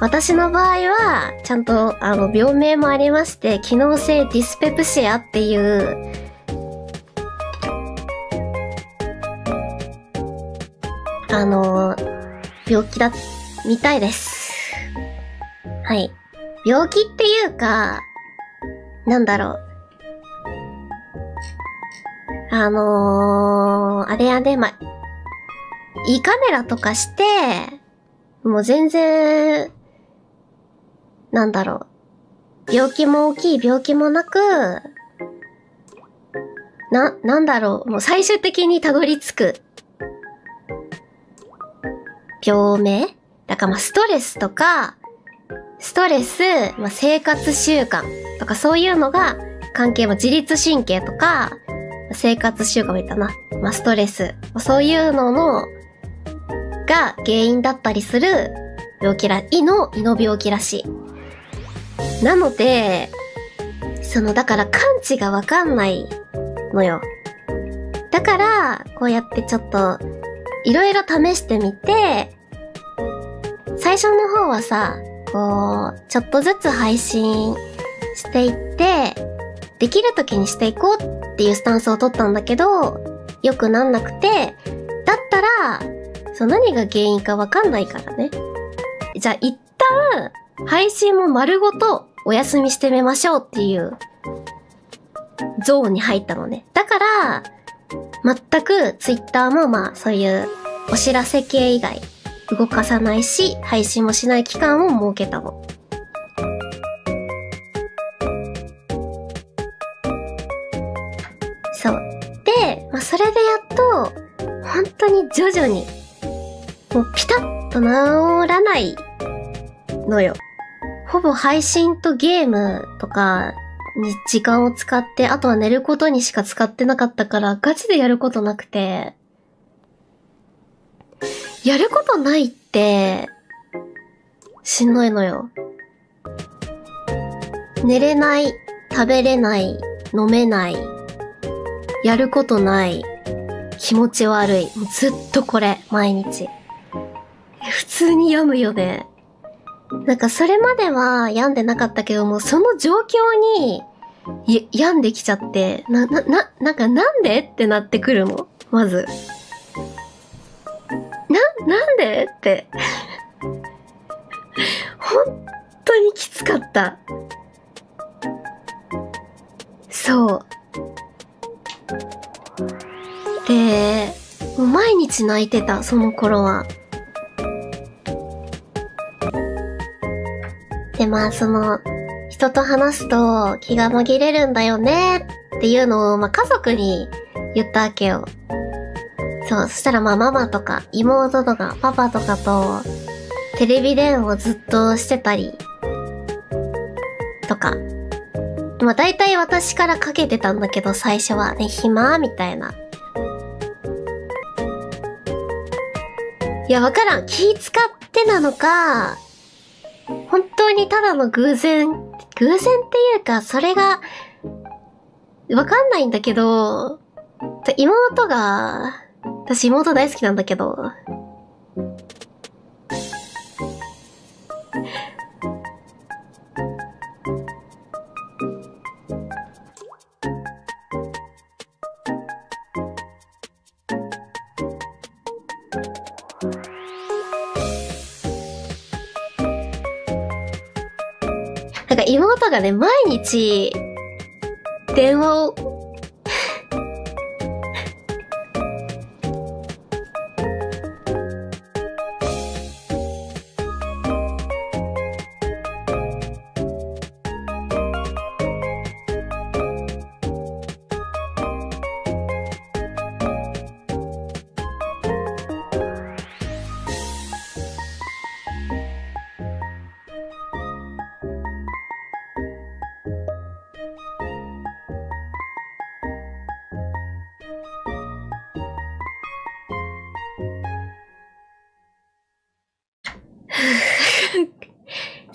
私の場合は、ちゃんと、あの、病名もありまして、機能性ディスペプシアっていう、あの、病気だ、みたいです。はい。病気っていうか、なんだろう。あのー、あれやで、ま、胃カメラとかして、もう全然、なんだろう。病気も大きい病気もなく、な、なんだろう。もう最終的にたどり着く。病名？だからまあストレスとか、ストレス、まあ、生活習慣とかそういうのが関係も自律神経とか、生活習慣も言ったな。まあ、ストレス。そういうのの、が原因だったりする病気ら、胃の、胃の病気らしい。なので、その、だから感知がわかんないのよ。だから、こうやってちょっと、いろいろ試してみて、最初の方はさ、こう、ちょっとずつ配信していって、できる時にしていこうっていうスタンスを取ったんだけど、よくなんなくて、だったら、そう何が原因かわかんないからね。じゃあ一旦、配信も丸ごとお休みしてみましょうっていう、ゾーンに入ったのね。だから、全くツイッターもまあそういうお知らせ系以外動かさないし、配信もしない期間を設けたの。そう。で、まあ、それでやっと、本当に徐々に、もうピタッと治らないのよ。ほぼ配信とゲームとかに時間を使って、あとは寝ることにしか使ってなかったから、ガチでやることなくて、やることないって、しんどいのよ。寝れない、食べれない、飲めない、やることない、気持ち悪い。もうずっとこれ、毎日。普通に病むよね。なんかそれまでは病んでなかったけども、その状況に、病んできちゃって、な、な、な、なんかなんでってなってくるの？まず。な、なんでって。本当にきつかった。そう。で、毎日泣いてた、その頃は。まあ、その、人と話すと気が紛れるんだよねっていうのを、まあ、家族に言ったわけよ。そう、そしたらまあ、ママとか妹とかパパとかとテレビ電話をずっとしてたり、とか。まあ、大体私からかけてたんだけど、最初はね、暇？みたいな。いや、わからん。気使ってなのか、本当にただの偶然、偶然っていうか、それが、わかんないんだけど、妹が、私妹大好きなんだけど、妹がね、毎日、電話を、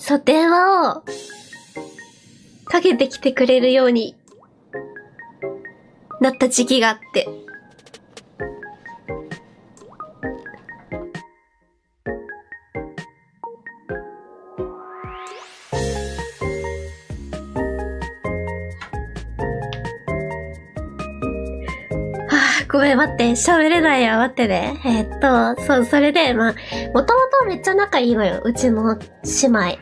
そう、電話を、かけてきてくれるようになった時期があって。ごめん待って、喋れないや、待ってね。えーっと、そう、それで、まあ、もともとめっちゃ仲いいのよ、うちの姉妹。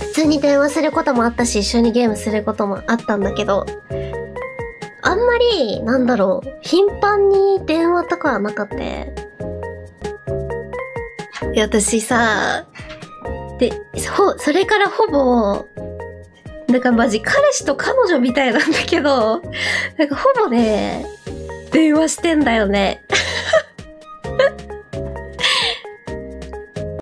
普通に電話することもあったし、一緒にゲームすることもあったんだけど、あんまり、なんだろう、頻繁に電話とかはなかった。いや、私さ、で、ほ、それからほぼ、なんかマジ彼氏と彼女みたいなんだけど、なんかほぼね、電話してんだよね。